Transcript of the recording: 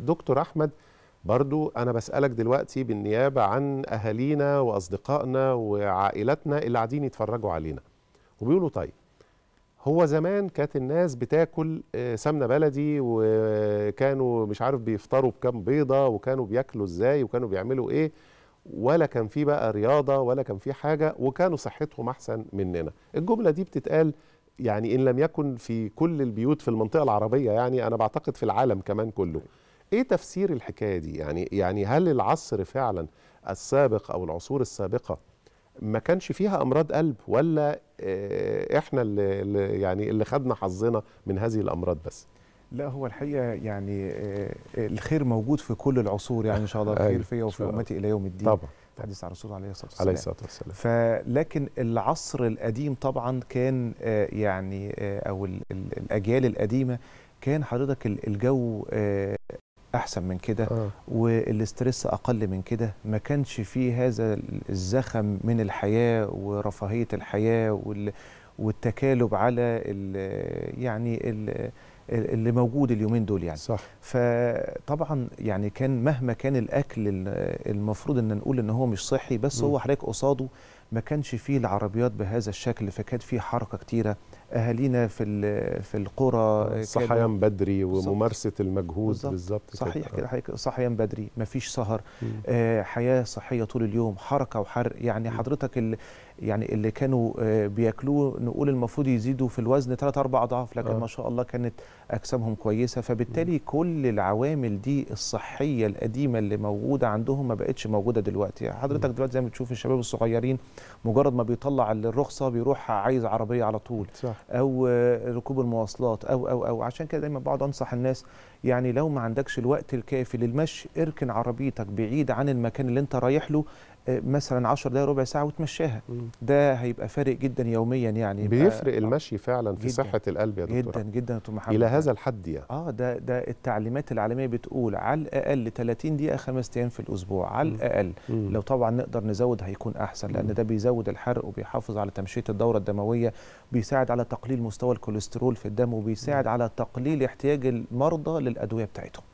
دكتور أحمد برضو أنا بسألك دلوقتي بالنيابة عن أهالينا وأصدقائنا وعائلاتنا اللي قاعدين يتفرجوا علينا. وبيقولوا طيب هو زمان كانت الناس بتاكل آه، سمنة بلدي وكانوا مش عارف بيفطروا بكام بيضة وكانوا بياكلوا إزاي وكانوا بيعملوا إيه ولا كان في بقى رياضة ولا كان في حاجة وكانوا صحتهم أحسن مننا. الجملة دي بتتقال يعني إن لم يكن في كل البيوت في المنطقة العربية يعني أنا بعتقد في العالم كمان كله. إيه تفسير الحكاية دي؟ يعني يعني هل العصر فعلا السابق أو العصور السابقة ما كانش فيها أمراض قلب ولا آه، إحنا اللي يعني اللي خدنا حظنا من هذه الأمراض بس؟ لا هو الحقيقة يعني آه، الخير موجود في كل العصور يعني إن شاء الله أيوة، الخير فيا إن وفي. أمتي إلى يوم الدين. طبعا. حديث عن الرسول عليه الصلاة والسلام. عليه الصلاة والسلام. فلكن العصر القديم طبعا كان آه، يعني آه، أو ال- ال- الأجيال القديمة كان حضرتك ال- الجو آه، أحسن من كده آه. والاسترس أقل من كده ما كانش فيه هذا الزخم من الحياة ورفاهية الحياة وال والتكالب على ال يعني ال اللي موجود اليومين دول يعني صح فطبعا يعني كان مهما كان الأكل ال- المفروض إن نقول إن هو مش صحي بس مم. هو حضرتك قصاده ما كانش فيه العربيات بهذا الشكل فكانت فيه حركة كتيرة أهالينا في في القرى صحيان بدري. وممارسة المجهود بالظبط. صحيح آه. كده حضرتك صحيان بدري مفيش سهر. آه، حياة صحية طول اليوم حركة وحرق يعني. حضرتك اللي يعني اللي كانوا آه، بياكلوه نقول المفروض يزيدوا في الوزن 3 4 أضعاف لكن آه. ما شاء الله كانت أجسامهم كويسة فبالتالي كل العوامل دي الصحية القديمة اللي موجودة عندهم ما بقتش موجودة دلوقتي حضرتك دلوقتي زي ما بتشوف الشباب الصغيرين مجرد ما بيطلع الرخصة بيروح عايز عربية على طول صح أو آه، ركوب المواصلات أو أو أو. عشان كده دايما بقعد أنصح الناس يعني لو ما عندكش الوقت الكافي للمشي اركن عربيتك بعيد عن المكان اللي أنت رايح له مثلا 10 دقائق ربع ساعة وتمشاها. ده هيبقى فارق جدا يوميا يعني بيفرق المشي فعلا في جداً. صحة القلب يا دكتور جدا جدا يا دكتور محمد إلى هذا الحد يعني آه ده ده التعليمات العالمية بتقول على الأقل 30 دقيقة خمس أيام في الأسبوع على. الأقل مم. لو طبعا نقدر نزود هيكون أحسن. لأن ده بيزود الحرق وبيحافظ على تمشية الدورة الدموية بيساعد على تقليل مستوى الكوليسترول في الدم وبيساعد على تقليل احتياج المرضى للأدوية بتاعتهم